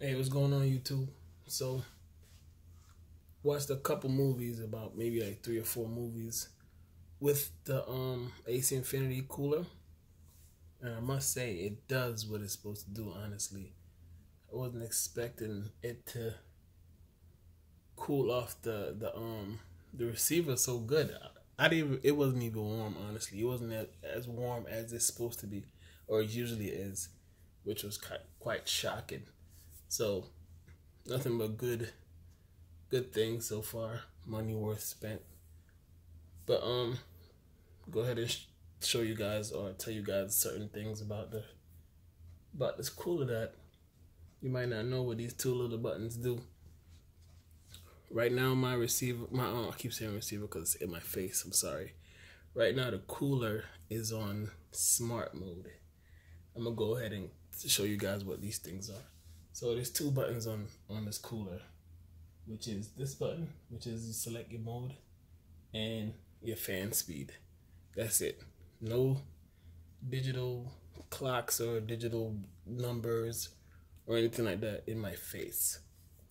Hey, what's going on YouTube? So, watched a couple movies, about maybe like three or four movies, with the um AC Infinity cooler, and I must say it does what it's supposed to do. Honestly, I wasn't expecting it to cool off the the um the receiver so good. I didn't. It wasn't even warm. Honestly, it wasn't as warm as it's supposed to be, or usually is, which was quite shocking. So, nothing but good, good things so far. Money worth spent. But um, go ahead and sh- show you guys or tell you guys certain things about the about this cooler that you might not know what these two little buttons do. Right now, my receiver, my oh, I keep saying receiver because it's in my face. I'm sorry. Right now, the cooler is on smart mode. I'm gonna go ahead and show you guys what these things are. So there's two buttons on on this cooler, which is this button, which is you select your mode, and your fan speed. That's it. No digital clocks or digital numbers or anything like that in my face.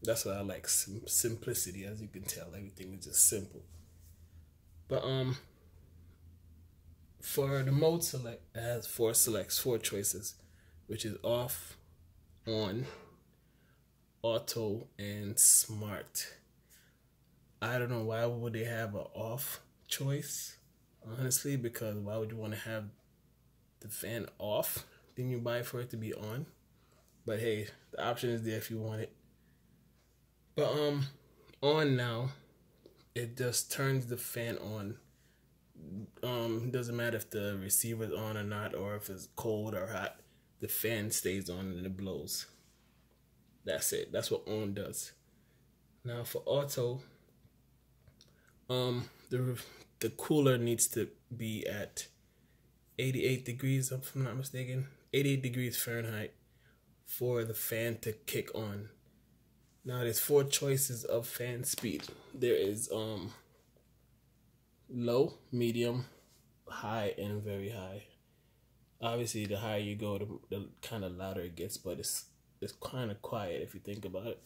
That's what I like. Sim- simplicity, as you can tell, everything is just simple. But um, for the mode select, it has four selects, four choices, which is off, on, auto and smart. I don't know why would they have an off choice, honestly, because why would you want to have the fan off? Then you buy for it to be on. But hey, the option is there if you want it. But um on now, it just turns the fan on. Um, doesn't matter if the receiver's on or not, or if it's cold or hot, the fan stays on and it blows. That's it. That's what on does. Now for auto, um, the the cooler needs to be at 88 degrees, if I'm not mistaken, 88 degrees Fahrenheit for the fan to kick on. Now there's four choices of fan speed. There is um low, medium, high, and very high. Obviously, the higher you go, the, the kind of louder it gets, but it's it's kind of quiet if you think about it.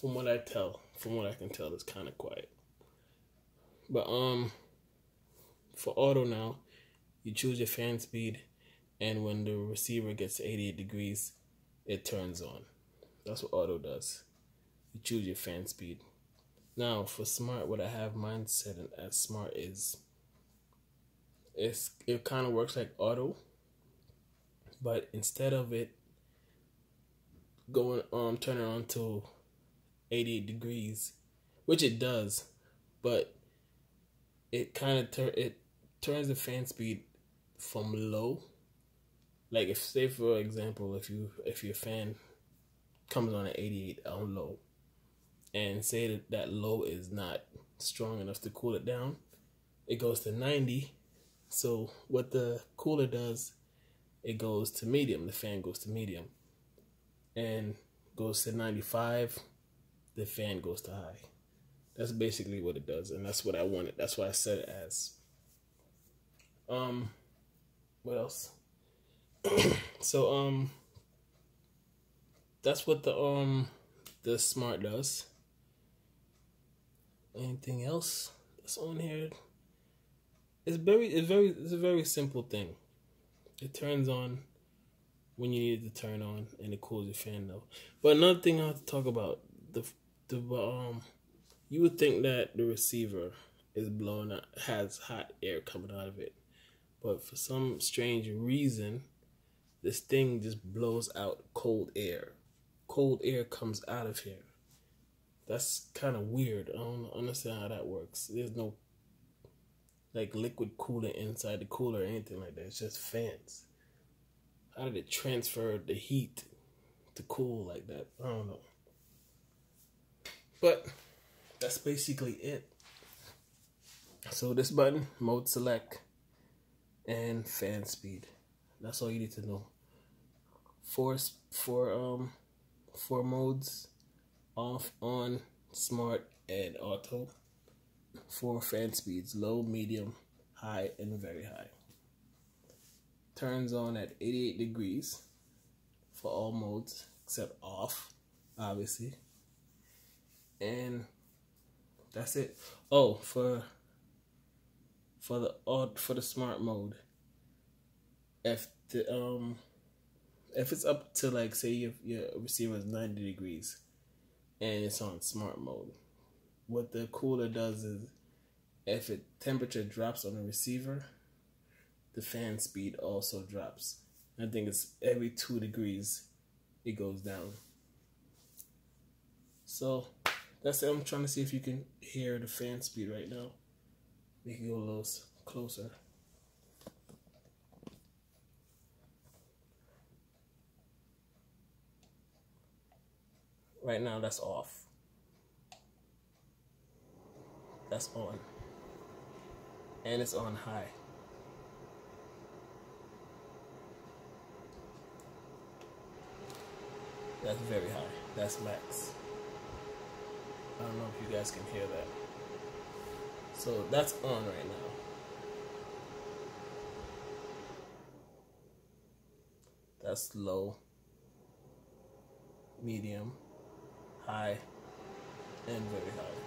From what I tell, from what I can tell, it's kind of quiet. But um, for auto now, you choose your fan speed, and when the receiver gets to 88 degrees, it turns on. That's what auto does. You choose your fan speed. Now for smart, what I have mine set as smart is it's it kind of works like auto, but instead of it going um turning on to 88 degrees, which it does, but it kind of tur- it turns the fan speed from low. Like if say for example, if you if your fan comes on at 88 on low, and say that that low is not strong enough to cool it down, it goes to 90. So what the cooler does, it goes to medium. The fan goes to medium and goes to 95, the fan goes to high. That's basically what it does, and that's what I wanted. That's why I set it as. Um, what else? so um, that's what the um the smart does. Anything else that's on here? It's very, it's very, it's a very simple thing. It turns on when you need to turn on and it cools your fan though. But another thing I have to talk about the the um you would think that the receiver is blowing out has hot air coming out of it. But for some strange reason this thing just blows out cold air. Cold air comes out of here. That's kind of weird. I don't understand how that works. There's no like liquid coolant inside the cooler or anything like that. It's just fans. How did it transfer the heat to cool like that? I don't know. But that's basically it. So this button, mode select, and fan speed. That's all you need to know. Four four um four modes, off, on, smart, and auto. Four fan speeds, low, medium, high, and very high turns on at 88 degrees for all modes except off, obviously. And that's it. Oh, for for the odd for the smart mode. If the um if it's up to like say your your receiver is ninety degrees and it's on smart mode, what the cooler does is if it temperature drops on the receiver, the fan speed also drops. I think it's every two degrees it goes down. So that's it. I'm trying to see if you can hear the fan speed right now. Make it go a little closer. Right now, that's off. That's on. And it's on high. That's very high. That's max. I don't know if you guys can hear that. So that's on right now. That's low, medium, high, and very high.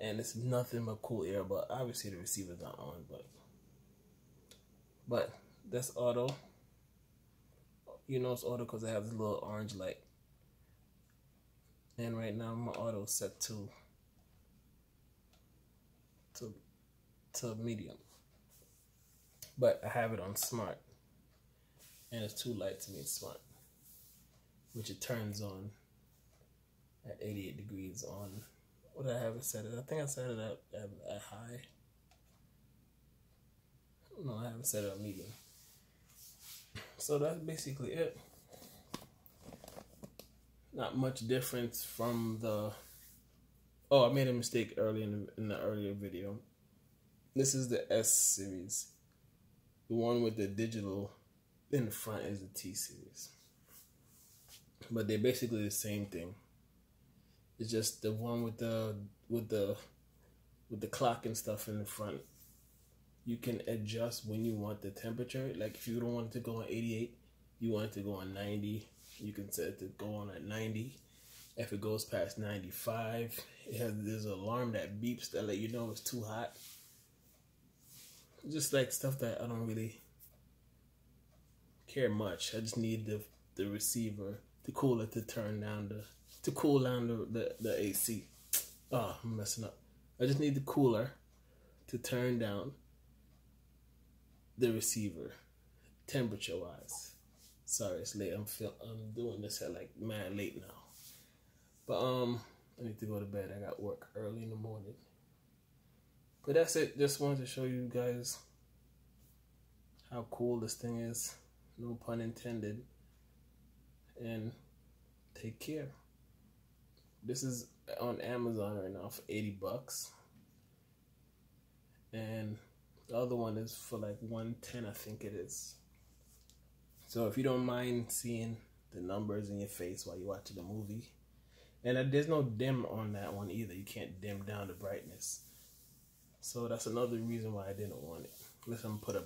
And it's nothing but cool air, but obviously the receiver's not on, but but that's auto. You know it's auto because it have a little orange light. And right now my auto set to to to medium. But I have it on smart. And it's too light to be smart. Which it turns on at 88 degrees on what did I have it set it? I think I set it up at, at high. No, I haven't set it on medium. So that's basically it. Not much difference from the. Oh, I made a mistake early in the, in the earlier video. This is the S series. The one with the digital in the front is the T series. But they're basically the same thing. It's just the one with the with the with the clock and stuff in the front. You can adjust when you want the temperature. Like if you don't want it to go on 88, you want it to go on 90. You can set it to go on at 90. If it goes past 95, it has this alarm that beeps that let you know it's too hot. Just like stuff that I don't really care much. I just need the the receiver, the cooler to turn down the to cool down the, the, the AC. Oh, ah, I'm messing up. I just need the cooler to turn down the receiver temperature wise. Sorry, it's late. I'm feel I'm doing this at like man late now. But um I need to go to bed. I got work early in the morning. But that's it. Just wanted to show you guys how cool this thing is. No pun intended. And take care. This is on Amazon right now for 80 bucks. And the other one is for like 110, I think it is. So if you don't mind seeing the numbers in your face while you're watching the movie, and uh, there's no dim on that one either. You can't dim down the brightness. So that's another reason why I didn't want it. Unless I'm put a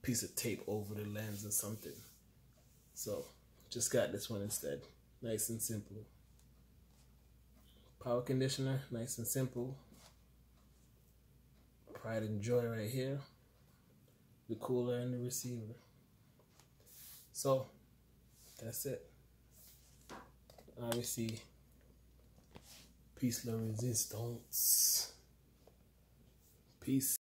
piece of tape over the lens or something. So just got this one instead. Nice and simple. Power conditioner, nice and simple. Pride and joy right here. The cooler and the receiver. So, that's it. Obviously, peace, love, resistance. Peace.